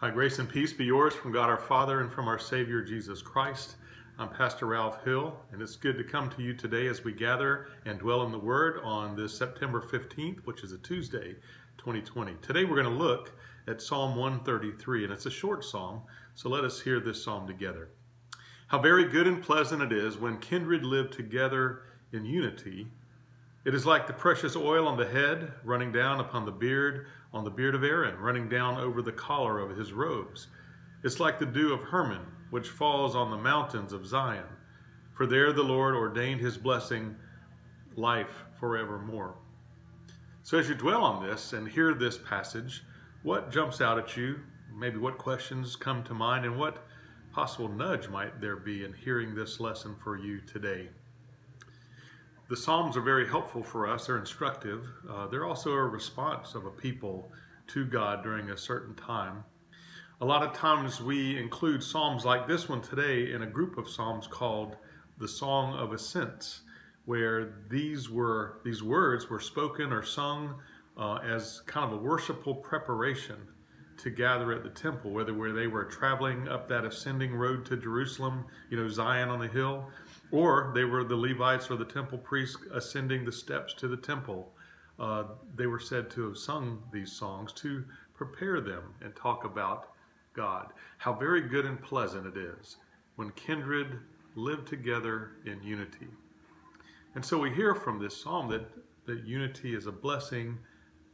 Hi, grace and peace be yours from God our Father and from our Savior Jesus Christ. I'm Pastor Ralph Hill, and it's good to come to you today as we gather and dwell in the Word on this September 15th, which is a Tuesday, 2020. Today we're going to look at Psalm 133, and it's a short psalm, so let us hear this psalm together. How very good and pleasant it is when kindred live together in unity. It is like the precious oil on the head, running down upon the beard, on the beard of Aaron, running down over the collar of his robes. It's like the dew of Hermon, which falls on the mountains of Zion. For there the Lord ordained his blessing, life forevermore. So as you dwell on this and hear this passage, what jumps out at you? Maybe what questions come to mind and what possible nudge might there be in hearing this lesson for you today? The Psalms are very helpful for us. They're instructive. Uh, they're also a response of a people to God during a certain time. A lot of times we include Psalms like this one today in a group of Psalms called the Song of Ascents, where these were these words were spoken or sung uh, as kind of a worshipful preparation to gather at the temple, whether where they were traveling up that ascending road to Jerusalem, you know, Zion on the hill, or they were the Levites or the temple priests ascending the steps to the temple. Uh, they were said to have sung these songs to prepare them and talk about God. How very good and pleasant it is when kindred live together in unity. And so we hear from this psalm that, that unity is a blessing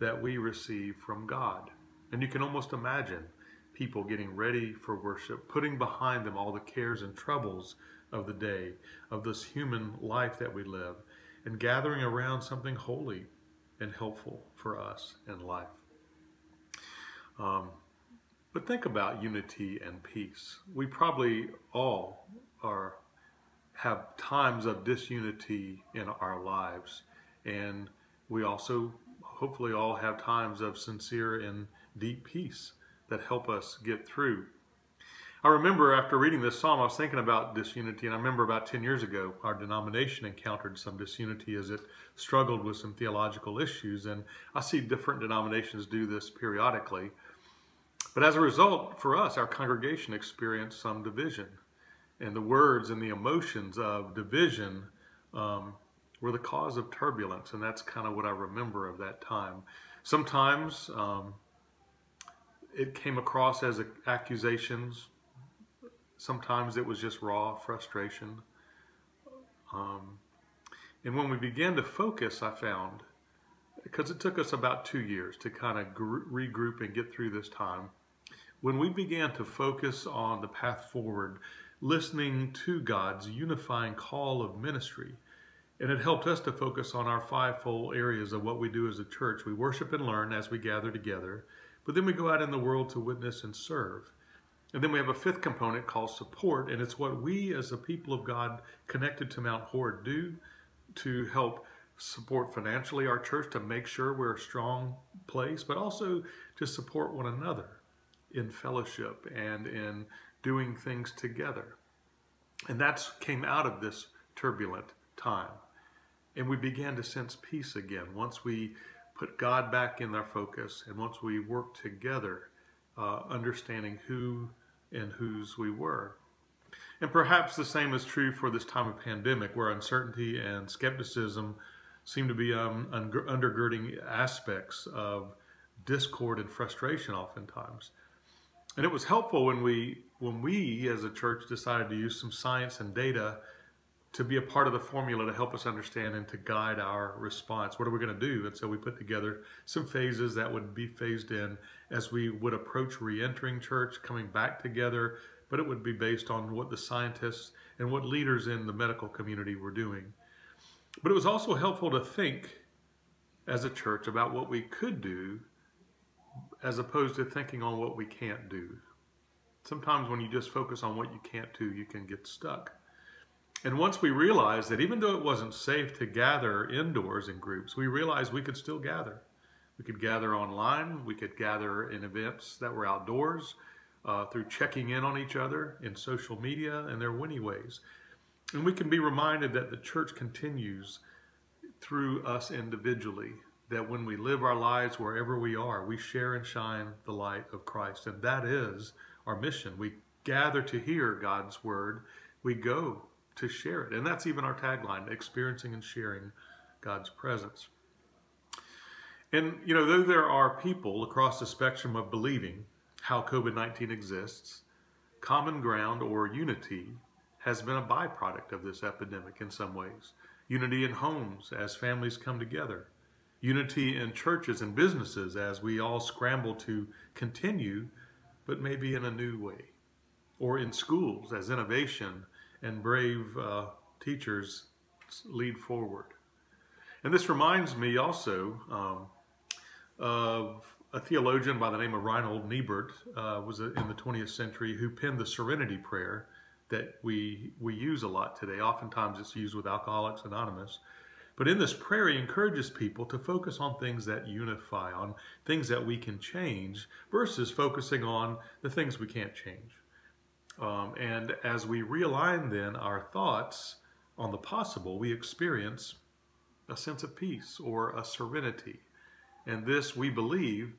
that we receive from God. And you can almost imagine people getting ready for worship, putting behind them all the cares and troubles of the day, of this human life that we live, and gathering around something holy and helpful for us in life. Um, but think about unity and peace. We probably all are have times of disunity in our lives, and we also hopefully all have times of sincere and deep peace that help us get through I remember after reading this psalm, I was thinking about disunity, and I remember about 10 years ago, our denomination encountered some disunity as it struggled with some theological issues, and I see different denominations do this periodically. But as a result, for us, our congregation experienced some division, and the words and the emotions of division um, were the cause of turbulence, and that's kind of what I remember of that time. Sometimes um, it came across as accusations Sometimes it was just raw frustration. Um, and when we began to focus, I found, because it took us about two years to kind of regroup and get through this time, when we began to focus on the path forward, listening to God's unifying call of ministry, and it helped us to focus on our fivefold areas of what we do as a church. We worship and learn as we gather together, but then we go out in the world to witness and serve. And then we have a fifth component called support, and it's what we as the people of God connected to Mount Horeb do to help support financially our church to make sure we're a strong place, but also to support one another in fellowship and in doing things together. And that came out of this turbulent time. And we began to sense peace again once we put God back in our focus and once we work together, uh, understanding who and whose we were. And perhaps the same is true for this time of pandemic, where uncertainty and skepticism seem to be um, undergirding aspects of discord and frustration oftentimes. And it was helpful when we, when we as a church decided to use some science and data to be a part of the formula to help us understand and to guide our response. What are we going to do? And so we put together some phases that would be phased in as we would approach re-entering church, coming back together, but it would be based on what the scientists and what leaders in the medical community were doing. But it was also helpful to think as a church about what we could do as opposed to thinking on what we can't do. Sometimes when you just focus on what you can't do, you can get stuck. And once we realized that even though it wasn't safe to gather indoors in groups, we realized we could still gather. We could gather online, we could gather in events that were outdoors, uh, through checking in on each other in social media, and there are many ways. And we can be reminded that the church continues through us individually, that when we live our lives wherever we are, we share and shine the light of Christ. And that is our mission. We gather to hear God's word, we go to share it. And that's even our tagline experiencing and sharing God's presence. And, you know, though there are people across the spectrum of believing how COVID 19 exists, common ground or unity has been a byproduct of this epidemic in some ways. Unity in homes as families come together, unity in churches and businesses as we all scramble to continue, but maybe in a new way, or in schools as innovation and brave uh, teachers lead forward. And this reminds me also um, of a theologian by the name of Reinhold Niebuhr, uh, was in the 20th century, who penned the Serenity Prayer that we we use a lot today. Oftentimes, it's used with Alcoholics Anonymous. But in this prayer, he encourages people to focus on things that unify, on things that we can change, versus focusing on the things we can't change. Um, and as we realign then our thoughts on the possible, we experience a sense of peace or a serenity. And this, we believe,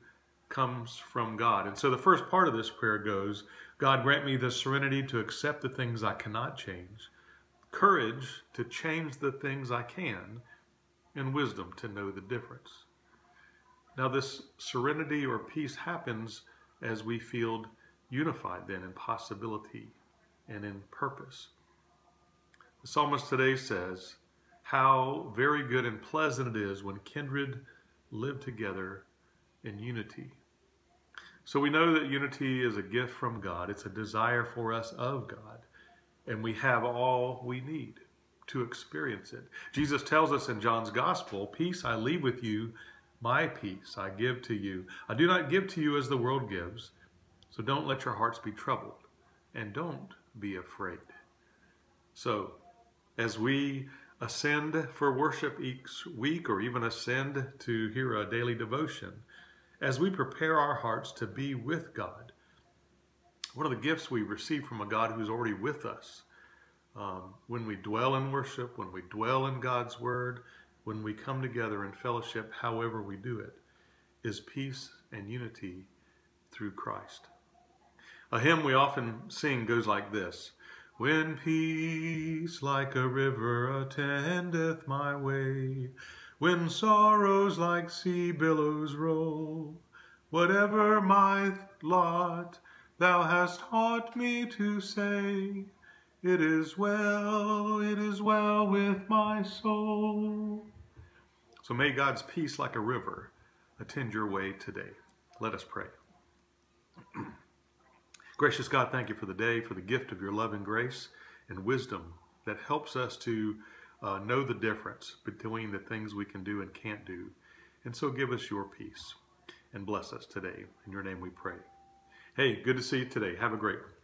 comes from God. And so the first part of this prayer goes God, grant me the serenity to accept the things I cannot change, courage to change the things I can, and wisdom to know the difference. Now, this serenity or peace happens as we feel unified then in possibility and in purpose. The psalmist today says, How very good and pleasant it is when kindred live together in unity. So we know that unity is a gift from God. It's a desire for us of God. And we have all we need to experience it. Jesus tells us in John's Gospel, Peace I leave with you, my peace I give to you. I do not give to you as the world gives. So don't let your hearts be troubled and don't be afraid. So, as we ascend for worship each week or even ascend to hear a daily devotion, as we prepare our hearts to be with God, one of the gifts we receive from a God who's already with us, um, when we dwell in worship, when we dwell in God's Word, when we come together in fellowship, however we do it, is peace and unity through Christ. A hymn we often sing goes like this When peace like a river attendeth my way, when sorrows like sea billows roll, whatever my lot, thou hast taught me to say, It is well, it is well with my soul. So may God's peace like a river attend your way today. Let us pray. Gracious God, thank you for the day, for the gift of your love and grace and wisdom that helps us to uh, know the difference between the things we can do and can't do. And so give us your peace and bless us today. In your name we pray. Hey, good to see you today. Have a great one.